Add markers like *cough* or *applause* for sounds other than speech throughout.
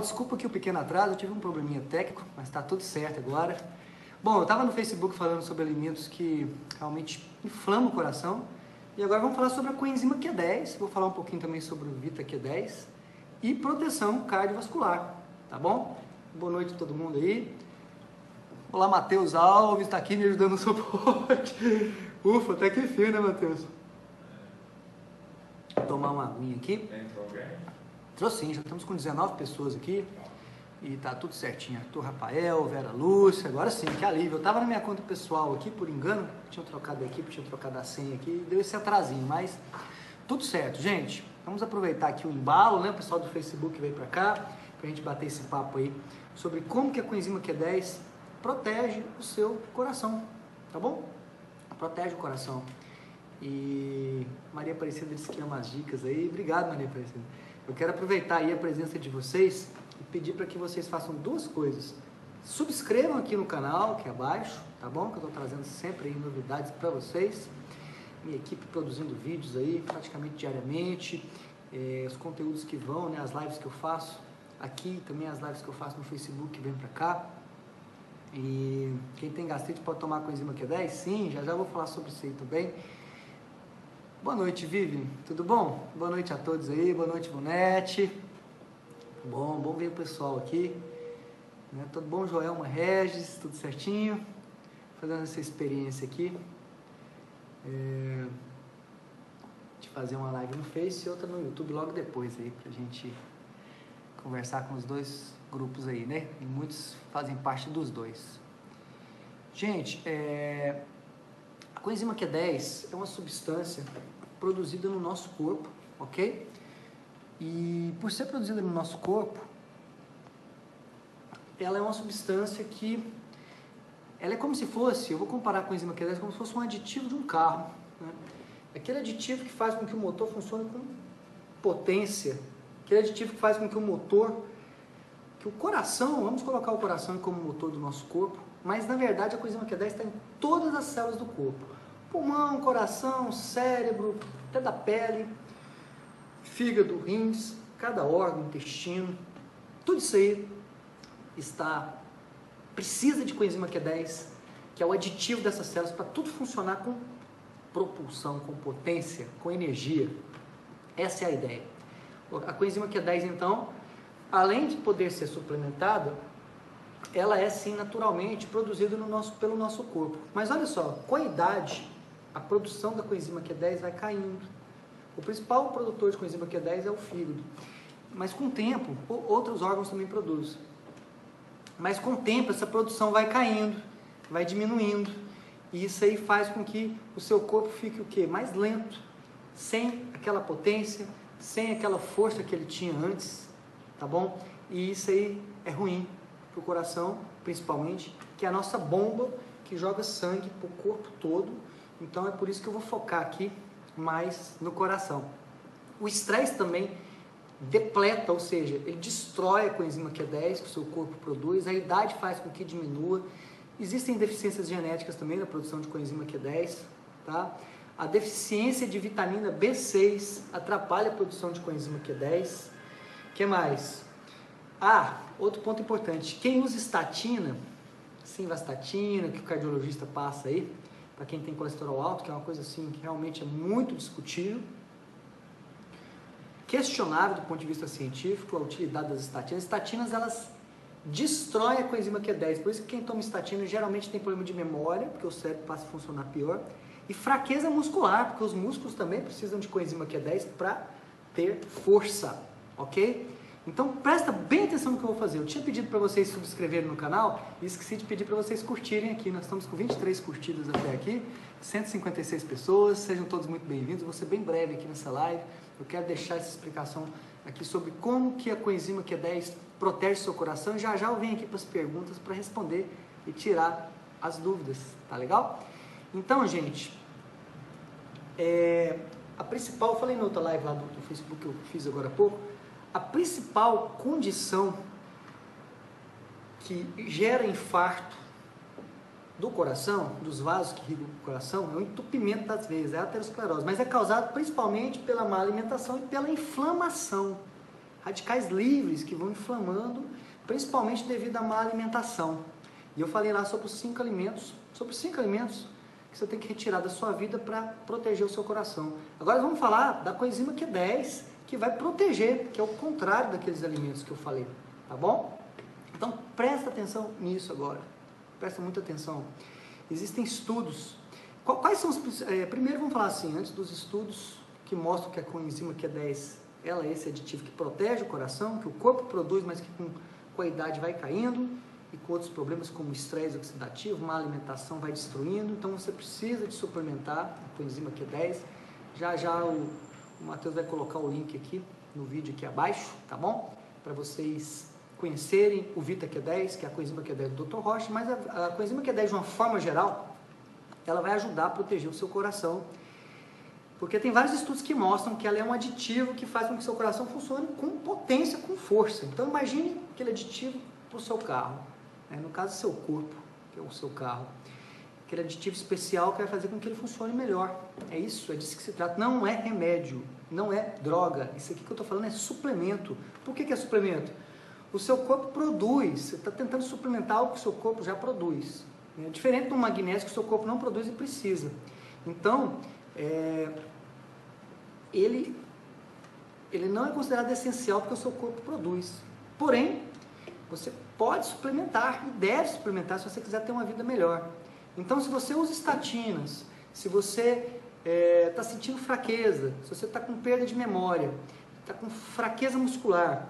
Desculpa aqui o pequeno atraso, eu tive um probleminha técnico, mas está tudo certo agora. Bom, eu estava no Facebook falando sobre alimentos que realmente inflamam o coração. E agora vamos falar sobre a coenzima Q10. Vou falar um pouquinho também sobre o Vita Q10 e proteção cardiovascular, tá bom? Boa noite a todo mundo aí. Olá, Matheus Alves, está aqui me ajudando no suporte. *laughs* Ufa, até que fio, né, Matheus? Tomar uma aguinha aqui. Entrou alguém? Trouxe sim, já estamos com 19 pessoas aqui. E tá tudo certinho. Arthur Rafael, Vera Lúcia, agora sim, que alívio. Eu tava na minha conta pessoal aqui, por engano, tinha trocado a equipe, tinha trocado a senha aqui, deu esse atrasinho, mas tudo certo, gente. Vamos aproveitar aqui o embalo, né? O pessoal do Facebook veio para cá, pra gente bater esse papo aí sobre como que a coenzima Q10 protege o seu coração, tá bom? Protege o coração. E Maria Aparecida disse que ama as dicas aí. Obrigado, Maria Aparecida. Eu quero aproveitar aí a presença de vocês e pedir para que vocês façam duas coisas. Subscrevam aqui no canal, aqui abaixo, tá bom? Que eu estou trazendo sempre novidades para vocês. Minha equipe produzindo vídeos aí praticamente diariamente. É, os conteúdos que vão, né, as lives que eu faço aqui, também as lives que eu faço no Facebook vem para cá. E quem tem gastrite pode tomar coenzima Q10? Sim, já já vou falar sobre isso aí também. Boa noite, Vivi. Tudo bom? Boa noite a todos aí. Boa noite, Bonete. Bom, bom ver o pessoal aqui. Né? Tudo bom, Joelma Regis? Tudo certinho? Fazendo essa experiência aqui. É... De fazer uma live no Face e outra no YouTube logo depois aí, pra gente conversar com os dois grupos aí, né? E muitos fazem parte dos dois. Gente, é... A coenzima Q10 é uma substância produzida no nosso corpo, ok? E por ser produzida no nosso corpo, ela é uma substância que ela é como se fosse, eu vou comparar com a enzima Q10 como se fosse um aditivo de um carro. Né? Aquele aditivo que faz com que o motor funcione com potência, aquele aditivo que faz com que o motor, que o coração, vamos colocar o coração como motor do nosso corpo, mas na verdade a coenzima Q10 está em todas as células do corpo. Pulmão, coração, cérebro, até da pele, fígado, rins, cada órgão, intestino, tudo isso aí está precisa de coenzima Q10, que é o aditivo dessas células para tudo funcionar com propulsão, com potência, com energia. Essa é a ideia. A coenzima Q10 então, além de poder ser suplementada, ela é sim naturalmente produzida no nosso, pelo nosso corpo. Mas olha só, com a idade, a produção da coenzima Q10 vai caindo. O principal produtor de coenzima Q10 é o fígado. Mas com o tempo, outros órgãos também produzem. Mas com o tempo essa produção vai caindo, vai diminuindo. E isso aí faz com que o seu corpo fique o quê? Mais lento, sem aquela potência, sem aquela força que ele tinha antes, tá bom? E isso aí é ruim para o coração, principalmente, que é a nossa bomba que joga sangue para o corpo todo. Então é por isso que eu vou focar aqui mais no coração. O estresse também depleta, ou seja, ele destrói a coenzima Q10 que o seu corpo produz, a idade faz com que diminua. Existem deficiências genéticas também na produção de coenzima Q10, tá? A deficiência de vitamina B6 atrapalha a produção de coenzima Q10. que mais? Ah, outro ponto importante, quem usa estatina, simvastatina, que o cardiologista passa aí, para quem tem colesterol alto, que é uma coisa assim que realmente é muito discutível, questionável do ponto de vista científico, a utilidade das estatinas. Estatinas, elas destroem a coenzima Q10, por isso que quem toma estatina geralmente tem problema de memória, porque o cérebro passa a funcionar pior, e fraqueza muscular, porque os músculos também precisam de coenzima Q10 para ter força, ok? Então presta bem atenção no que eu vou fazer. Eu tinha pedido para vocês subscreverem no canal e esqueci de pedir para vocês curtirem aqui. Nós estamos com 23 curtidas até aqui, 156 pessoas. Sejam todos muito bem-vindos. Vou ser bem breve aqui nessa live. Eu quero deixar essa explicação aqui sobre como que a coenzima Q10 protege seu coração. E já já eu venho aqui para as perguntas para responder e tirar as dúvidas, tá legal? Então, gente, é, a principal, eu falei na outra live lá do, do Facebook que eu fiz agora há pouco, a principal condição que gera infarto do coração, dos vasos que irrigam o coração, é o entupimento das veias, é a aterosclerose, mas é causado principalmente pela má alimentação e pela inflamação. radicais livres que vão inflamando, principalmente devido à má alimentação. E eu falei lá sobre os cinco alimentos, sobre os cinco alimentos que você tem que retirar da sua vida para proteger o seu coração. Agora vamos falar da coenzima Q10, que vai proteger, que é o contrário daqueles alimentos que eu falei, tá bom? Então presta atenção nisso agora, presta muita atenção. Existem estudos, quais são os... É, primeiro vamos falar assim, antes dos estudos que mostram que a coenzima Q10, ela é esse aditivo que protege o coração, que o corpo produz, mas que com, com a idade vai caindo, e com outros problemas como estresse oxidativo, má alimentação vai destruindo, então você precisa de suplementar a coenzima Q10. Já já o, o Matheus vai colocar o link aqui no vídeo aqui abaixo, tá bom? Para vocês conhecerem o Vita Q10, que é a coenzima Q10 do Dr. Rocha, mas a, a coenzima Q10 de uma forma geral, ela vai ajudar a proteger o seu coração, porque tem vários estudos que mostram que ela é um aditivo que faz com que seu coração funcione com potência, com força. Então imagine aquele aditivo para o seu carro né? no caso seu corpo, que é o seu carro. Aquele aditivo especial que vai fazer com que ele funcione melhor. É isso, é disso que se trata. Não é remédio, não é droga. Isso aqui que eu estou falando é suplemento. Por que, que é suplemento? O seu corpo produz, você está tentando suplementar algo que o seu corpo já produz. É diferente do magnésio que o seu corpo não produz e precisa. Então, é, ele, ele não é considerado essencial porque o seu corpo produz. Porém, você pode suplementar e deve suplementar se você quiser ter uma vida melhor. Então, se você usa estatinas, se você está é, tá sentindo fraqueza, se você está com perda de memória, está com fraqueza muscular,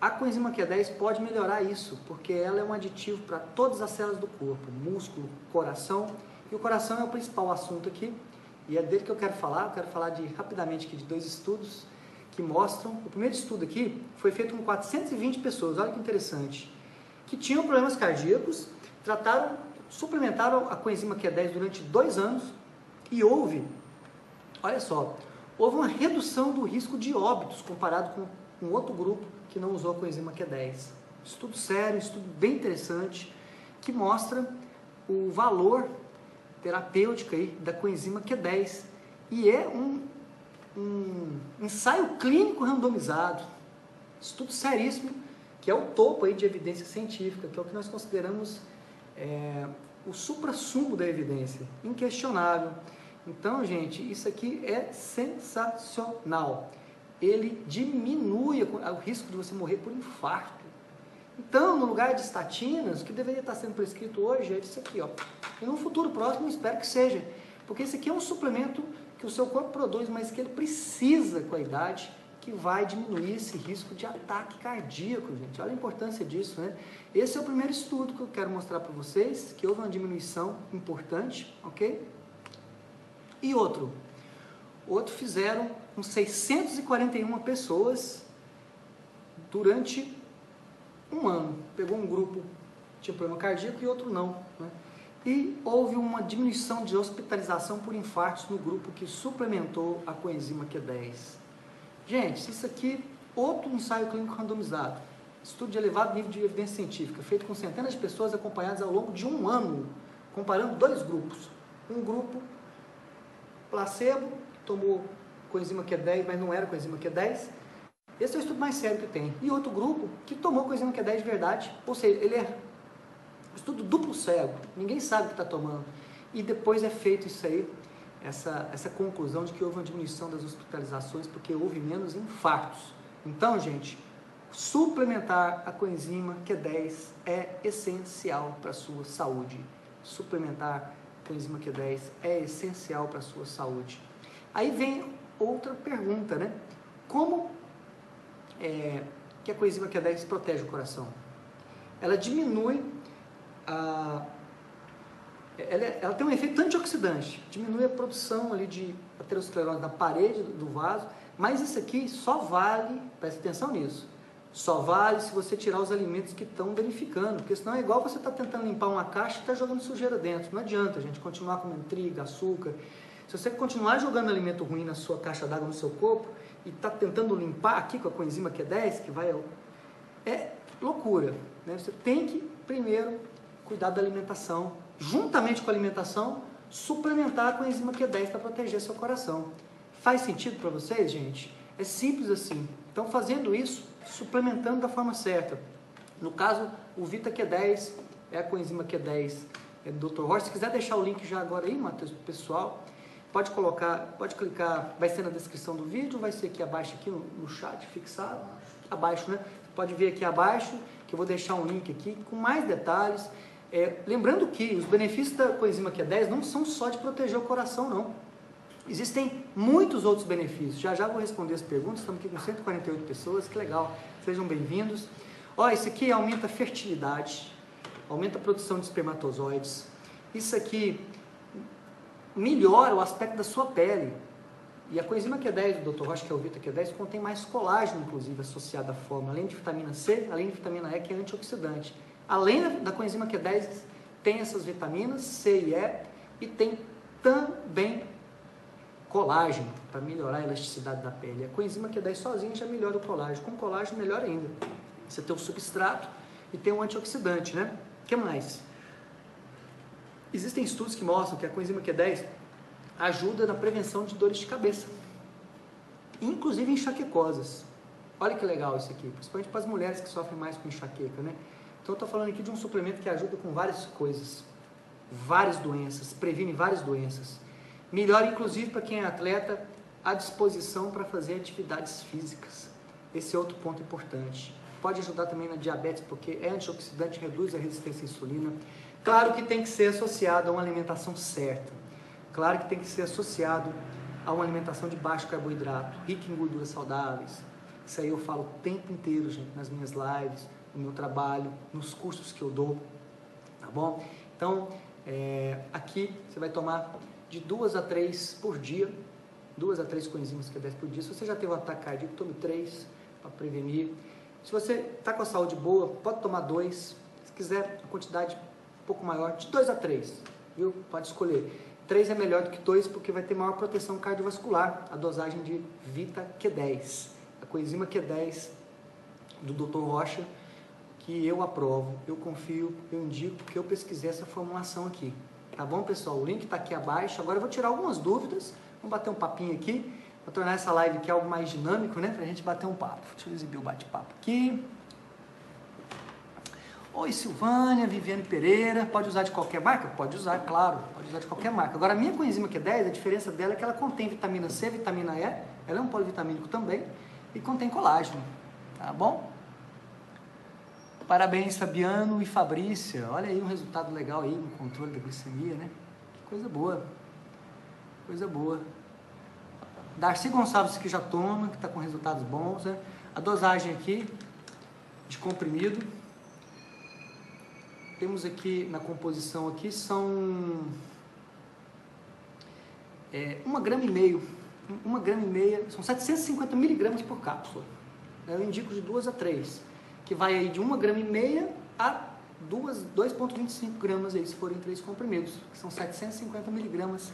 a coenzima Q10 pode melhorar isso, porque ela é um aditivo para todas as células do corpo, músculo, coração, e o coração é o principal assunto aqui, e é dele que eu quero falar, eu quero falar de, rapidamente aqui de dois estudos que mostram, o primeiro estudo aqui foi feito com 420 pessoas, olha que interessante, que tinham problemas cardíacos, trataram, suplementaram a coenzima Q10 durante dois anos e houve, olha só, houve uma redução do risco de óbitos comparado com um outro grupo que não usou a coenzima Q10. Estudo sério, estudo bem interessante, que mostra o valor terapêutico aí da coenzima Q10. E é um, um ensaio clínico randomizado, estudo seríssimo, que é o topo aí de evidência científica, que é o que nós consideramos é, o supra-sumo da evidência, inquestionável. Então, gente, isso aqui é sensacional. Ele diminui o risco de você morrer por infarto. Então, no lugar de estatinas, o que deveria estar sendo prescrito hoje é isso aqui, ó. E no futuro próximo, espero que seja. Porque esse aqui é um suplemento que o seu corpo produz, mas que ele precisa com a idade que vai diminuir esse risco de ataque cardíaco, gente. Olha a importância disso, né? Esse é o primeiro estudo que eu quero mostrar para vocês, que houve uma diminuição importante, ok? E outro, outro fizeram com 641 pessoas durante um ano. Pegou um grupo tinha problema cardíaco e outro não, né? E houve uma diminuição de hospitalização por infartos no grupo que suplementou a coenzima Q10. Gente, isso aqui, outro ensaio clínico randomizado, estudo de elevado nível de evidência científica, feito com centenas de pessoas acompanhadas ao longo de um ano, comparando dois grupos. Um grupo placebo, que tomou coenzima Q10, mas não era coenzima Q10. Esse é o estudo mais sério que tem. E outro grupo que tomou coenzima Q10 de verdade, ou seja, ele é estudo duplo cego, ninguém sabe o que está tomando. E depois é feito isso aí essa, essa conclusão de que houve uma diminuição das hospitalizações porque houve menos infartos. Então, gente, suplementar a coenzima Q10 é essencial para a sua saúde. Suplementar a coenzima Q10 é essencial para a sua saúde. Aí vem outra pergunta, né? Como é, que a coenzima Q10 protege o coração? Ela diminui a ela, é, ela, tem um efeito antioxidante, diminui a produção ali de aterosclerose na parede do vaso, mas isso aqui só vale, preste atenção nisso, só vale se você tirar os alimentos que estão danificando, porque senão é igual você está tentando limpar uma caixa e está jogando sujeira dentro. Não adianta, gente, continuar comendo trigo, açúcar. Se você continuar jogando alimento ruim na sua caixa d'água no seu corpo e está tentando limpar aqui com a coenzima Q10, que vai. É loucura. Né? Você tem que primeiro cuidar da alimentação, juntamente com a alimentação, suplementar com a enzima Q10 para proteger seu coração. Faz sentido para vocês, gente? É simples assim. Então, fazendo isso, suplementando da forma certa. No caso, o Vita Q10 é a coenzima Q10 é do Dr. Rocha. Se quiser deixar o link já agora aí, Matheus, pessoal, pode colocar, pode clicar, vai ser na descrição do vídeo, vai ser aqui abaixo, aqui no, no chat fixado, abaixo, né? Pode ver aqui abaixo, que eu vou deixar um link aqui com mais detalhes. É, lembrando que os benefícios da coenzima Q10 não são só de proteger o coração, não. Existem muitos outros benefícios. Já já vou responder as perguntas. Estamos aqui com 148 pessoas, que legal. Sejam bem-vindos. Ó, esse aqui aumenta a fertilidade, aumenta a produção de espermatozoides. Isso aqui melhora o aspecto da sua pele. E a coenzima Q10 do Dr. Rocha, que é o Vita Q10, contém mais colágeno, inclusive, associado à forma, além de vitamina C, além de vitamina E, que é antioxidante. Além da coenzima Q10, tem essas vitaminas C e E, e tem também colágeno, para melhorar a elasticidade da pele. A coenzima Q10 sozinha já melhora o colágeno, com colágeno melhor ainda. Você tem o substrato e tem um antioxidante, né? O que mais? Existem estudos que mostram que a coenzima Q10 ajuda na prevenção de dores de cabeça, inclusive enxaquecosas. Olha que legal isso aqui, principalmente para as mulheres que sofrem mais com enxaqueca, né? Então eu estou falando aqui de um suplemento que ajuda com várias coisas, várias doenças, previne várias doenças. Melhora inclusive para quem é atleta a disposição para fazer atividades físicas. Esse é outro ponto importante. Pode ajudar também na diabetes, porque é antioxidante, reduz a resistência à insulina. Claro que tem que ser associado a uma alimentação certa. Claro que tem que ser associado a uma alimentação de baixo carboidrato, rica em gorduras saudáveis. Isso aí eu falo o tempo inteiro, gente, nas minhas lives, no meu trabalho, nos cursos que eu dou, tá bom? Então, é, aqui você vai tomar de duas a três por dia, duas a três coenzimas que é 10 por dia. Se você já teve um ataque cardíaco, tome três para prevenir. Se você está com a saúde boa, pode tomar dois. Se quiser a quantidade um pouco maior, de dois a três, viu? Pode escolher. Três é melhor do que dois porque vai ter maior proteção cardiovascular, a dosagem de Vita Q10. A coenzima Q10 do Dr. Rocha, que eu aprovo, eu confio, eu indico, porque eu pesquisei essa formulação aqui. Tá bom, pessoal? O link está aqui abaixo. Agora eu vou tirar algumas dúvidas, vamos bater um papinho aqui. Vou tornar essa live aqui algo mais dinâmico, né? Pra gente bater um papo. Deixa eu exibir o bate-papo aqui. Oi, Silvânia, Viviane Pereira. Pode usar de qualquer marca? Pode usar, claro. Pode usar de qualquer marca. Agora, a minha coenzima Q10, a diferença dela é que ela contém vitamina C, vitamina E. Ela é um polivitamínico também. E contém colágeno. Tá bom? Parabéns, Fabiano e Fabrícia. Olha aí um resultado legal aí no controle da glicemia, né? Que coisa boa. Coisa boa. Darcy Gonçalves que já toma, que está com resultados bons. Né? A dosagem aqui de comprimido. Temos aqui na composição aqui são é, uma grama e meio. Uma grama e meia, são 750 miligramas por cápsula. Eu indico de duas a três, que vai aí de uma grama e meia a 2,25 gramas aí, se forem três comprimidos, que são 750 miligramas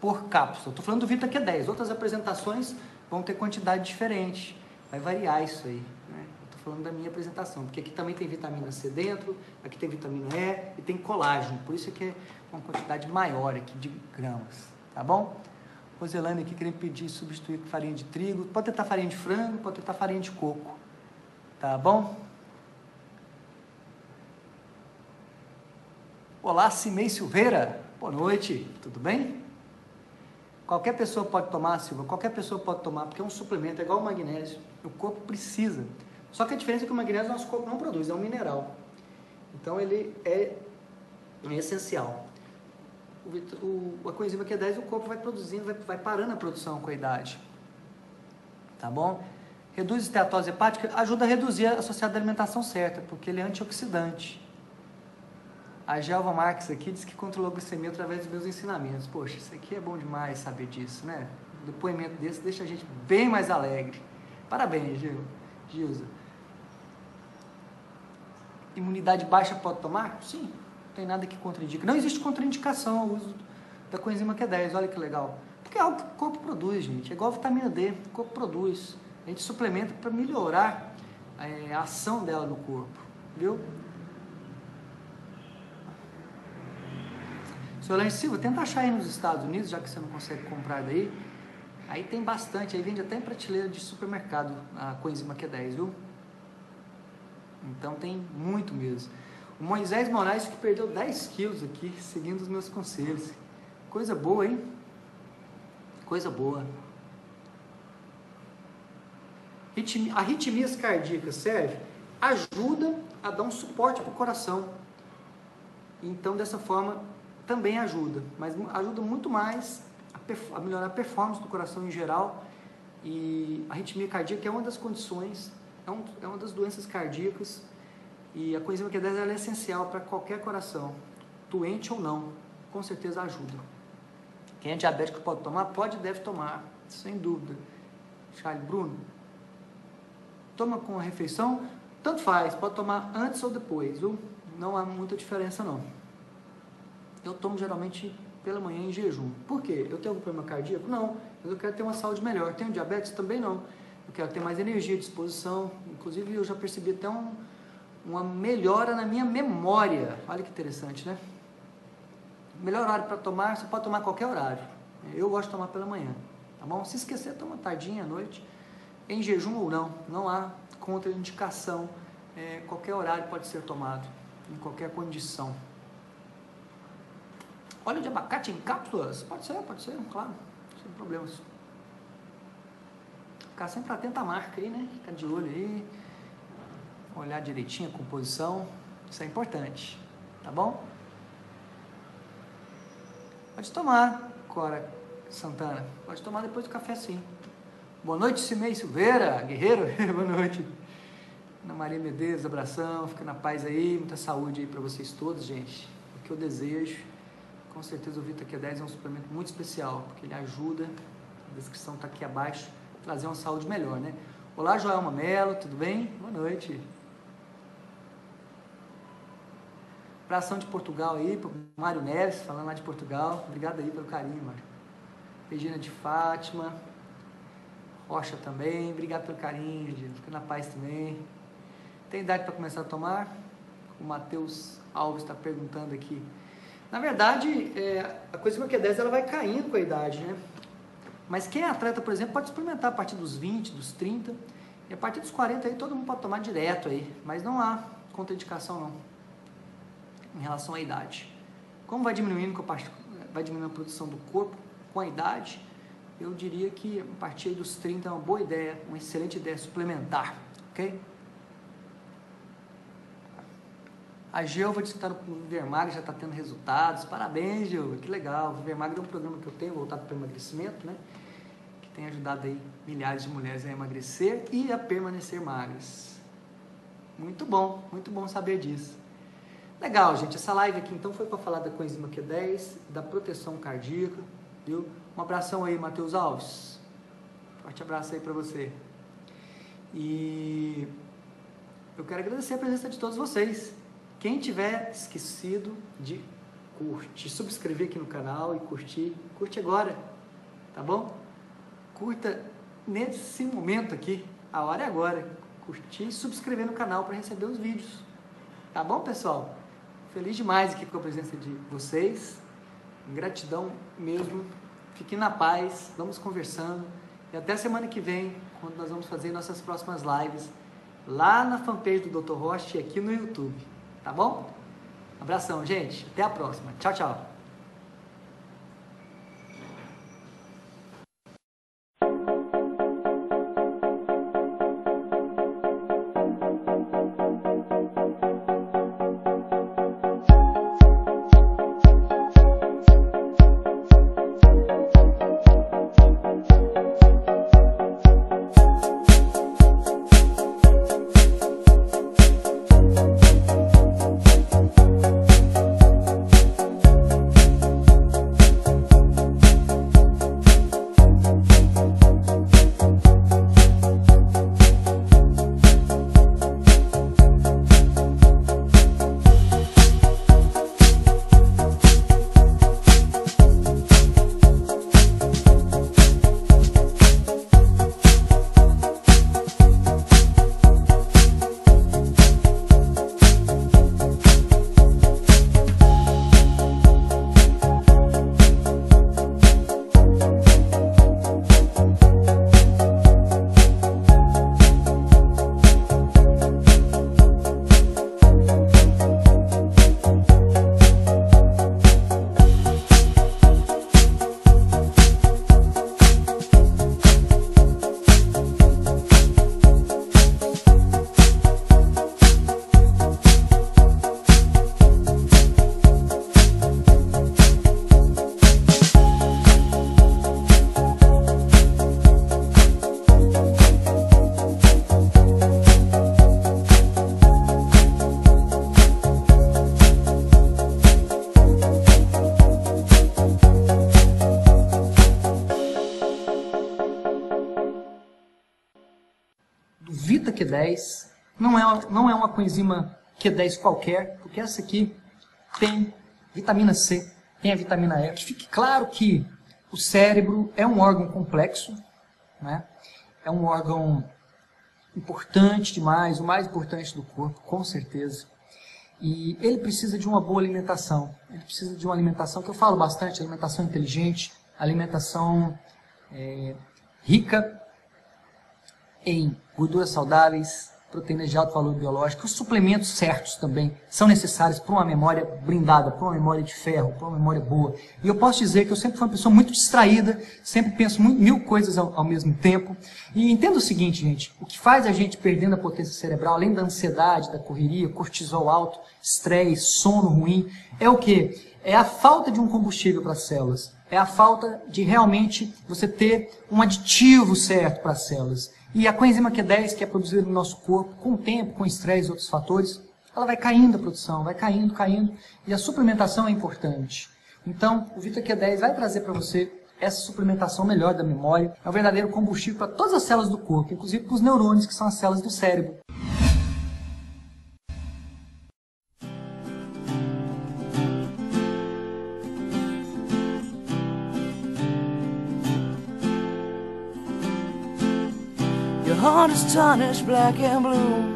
por cápsula. Estou falando do Vita Q10. Outras apresentações vão ter quantidade diferente. Vai variar isso aí. Né? Estou falando da minha apresentação, porque aqui também tem vitamina C dentro, aqui tem vitamina E e tem colágeno. Por isso é que é uma quantidade maior aqui de gramas. Tá bom? Roselane aqui querendo pedir substituir farinha de trigo. Pode tentar farinha de frango, pode tentar farinha de coco. Tá bom? Olá, Cimei Silveira. Boa noite. Tudo bem? Qualquer pessoa pode tomar, Silva, qualquer pessoa pode tomar, porque é um suplemento, é igual o magnésio. O corpo precisa. Só que a diferença é que o magnésio nosso corpo não produz, é um mineral. Então ele é, é essencial. O, o, a coenzima Q10 o corpo vai produzindo, vai, vai parando a produção com a idade. Tá bom? Reduz esteatose hepática, ajuda a reduzir associado à alimentação certa, porque ele é antioxidante. A Gelva Marques aqui diz que controlou a glicemia através dos meus ensinamentos. Poxa, isso aqui é bom demais saber disso, né? Um depoimento desse deixa a gente bem mais alegre. Parabéns, Gil, Gilza. Imunidade baixa pode tomar? Sim, não tem nada que contraindica. Não existe contraindicação ao uso da coenzima Q10, olha que legal. Porque é algo que o corpo produz, gente. É igual a vitamina D, o corpo produz. A gente suplementa para melhorar é, a ação dela no corpo, viu? Solange Silva, tenta achar aí nos Estados Unidos, já que você não consegue comprar daí. Aí tem bastante, aí vende até em prateleira de supermercado a coenzima Q10, viu? Então tem muito mesmo. O Moisés Moraes que perdeu 10 quilos aqui, seguindo os meus conselhos. Coisa boa, hein? Coisa boa. Arritmias cardíacas serve? Ajuda a dar um suporte para o coração. Então, dessa forma, também ajuda. Mas ajuda muito mais a, a melhorar a performance do coração em geral. E a arritmia cardíaca é uma das condições, é, um, é uma das doenças cardíacas e a coenzima Q10 é essencial para qualquer coração, doente ou não, com certeza ajuda. Quem é diabético pode tomar? Pode e deve tomar, sem dúvida. Charles Bruno, toma com a refeição? Tanto faz, pode tomar antes ou depois, viu? Não há muita diferença não. Eu tomo geralmente pela manhã em jejum. Por quê? Eu tenho algum problema cardíaco? Não. Mas eu quero ter uma saúde melhor. Tenho diabetes? Também não. Eu quero ter mais energia, disposição. Inclusive eu já percebi até um, uma melhora na minha memória. Olha que interessante, né? Melhor horário para tomar, você pode tomar qualquer horário. Eu gosto de tomar pela manhã, tá bom? Se esquecer, toma tardinha à noite, em jejum ou não. Não há contraindicação. É, qualquer horário pode ser tomado, em qualquer condição. Óleo de abacate em cápsulas? Pode ser, pode ser, claro, sem problemas. Ficar sempre atento à marca aí, né? Ficar de olho aí olhar direitinho a composição, isso é importante, tá bom? Pode tomar, Cora Santana, pode tomar depois do café sim. Boa noite, Cimei Silveira, guerreiro, *laughs* boa noite. Ana Maria Medeiros, abração, fica na paz aí, muita saúde aí para vocês todos, gente. O que eu desejo, com certeza o Vita Q10 é um suplemento muito especial, porque ele ajuda, a descrição está aqui abaixo, trazer uma saúde melhor, né? Olá, Joelma Mello, tudo bem? Boa noite. Abração de Portugal aí, pro Mário Neves, falando lá de Portugal. Obrigado aí pelo carinho, Mário. Regina de Fátima. Rocha também. Obrigado pelo carinho. Fica na paz também. Tem idade para começar a tomar? O Matheus Alves está perguntando aqui. Na verdade, é, a coisa que é 10 ela vai caindo com a idade, né? Mas quem é atleta, por exemplo, pode experimentar a partir dos 20, dos 30. E a partir dos 40 aí todo mundo pode tomar direto aí. Mas não há contraindicação não em relação à idade. Como vai diminuindo, vai diminuindo a produção do corpo com a idade, eu diria que a partir dos 30 é uma boa ideia, uma excelente ideia suplementar, ok? A Geova disse que está no Vivermag, já está tendo resultados. Parabéns, Geova, que legal. O Vivermag é um programa que eu tenho voltado para o emagrecimento, né? Que tem ajudado aí milhares de mulheres a emagrecer e a permanecer magras. Muito bom, muito bom saber disso. Legal, gente. Essa live aqui então foi para falar da coenzima Q10, da proteção cardíaca, viu? Um abração aí, Matheus Alves. Forte abraço aí para você. E eu quero agradecer a presença de todos vocês. Quem tiver esquecido de curtir, subscrever aqui no canal e curtir, curte agora, tá bom? Curta nesse momento aqui, a hora é agora. Curtir e subscrever no canal para receber os vídeos. Tá bom, pessoal? Feliz demais aqui com a presença de vocês. Gratidão mesmo. Fiquem na paz, vamos conversando. E até semana que vem, quando nós vamos fazer nossas próximas lives lá na fanpage do Dr. Roche e aqui no YouTube. Tá bom? Abração, gente. Até a próxima. Tchau, tchau. Coenzima Q10 qualquer, porque essa aqui tem vitamina C, tem a vitamina E. Que fique claro que o cérebro é um órgão complexo, né? é um órgão importante demais, o mais importante do corpo, com certeza. E ele precisa de uma boa alimentação. Ele precisa de uma alimentação que eu falo bastante, alimentação inteligente, alimentação é, rica em gorduras saudáveis, proteínas de alto valor biológico, os suplementos certos também são necessários para uma memória blindada, para uma memória de ferro, para uma memória boa. E eu posso dizer que eu sempre fui uma pessoa muito distraída, sempre penso mil coisas ao, ao, mesmo tempo. E entenda o seguinte, gente, o que faz a gente perdendo a potência cerebral, além da ansiedade, da correria, cortisol alto, estresse, sono ruim, é o que? É a falta de um combustível para as células. É a falta de realmente você ter um aditivo certo para as células. E a coenzima Q10, que é produzida no nosso corpo, com o tempo, com estresse e outros fatores, ela vai caindo a produção, vai caindo, caindo, e a suplementação é importante. Então, o Vita Q10 vai trazer para você essa suplementação melhor da memória, é um verdadeiro combustível para todas as células do corpo, inclusive para os neurônios, que são as células do cérebro. Heart is black and blue